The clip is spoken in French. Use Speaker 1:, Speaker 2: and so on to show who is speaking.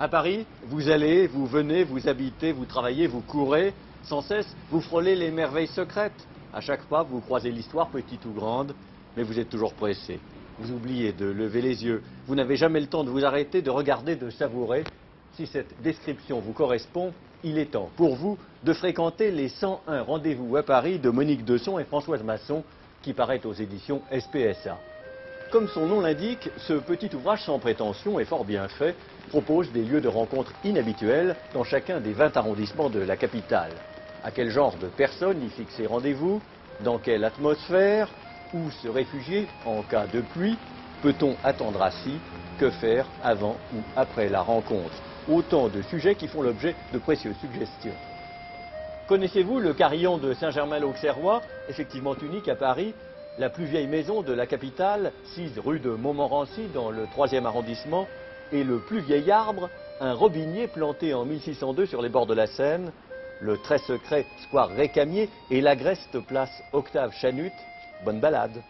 Speaker 1: À Paris, vous allez, vous venez, vous habitez, vous travaillez, vous courez, sans cesse, vous frôlez les merveilles secrètes. À chaque pas, vous croisez l'histoire, petite ou grande, mais vous êtes toujours pressé. Vous oubliez de lever les yeux. Vous n'avez jamais le temps de vous arrêter, de regarder, de savourer. Si cette description vous correspond, il est temps pour vous de fréquenter les 101 rendez-vous à Paris de Monique Desson et Françoise Masson qui paraît aux éditions SPSA. Comme son nom l'indique, ce petit ouvrage sans prétention et fort bien fait propose des lieux de rencontre inhabituels dans chacun des 20 arrondissements de la capitale. À quel genre de personnes y fixer rendez-vous? Dans quelle atmosphère? Où se réfugier en cas de pluie? Peut-on attendre assis? Que faire avant ou après la rencontre? Autant de sujets qui font l'objet de précieuses suggestions. Connaissez-vous le carillon de Saint-Germain-l'Auxerrois, effectivement unique à Paris la plus vieille maison de la capitale, 6 rue de Montmorency dans le 3e arrondissement, et le plus vieil arbre, un robinier planté en 1602 sur les bords de la Seine, le très secret square Récamier et l'agreste place Octave Chanut. Bonne balade.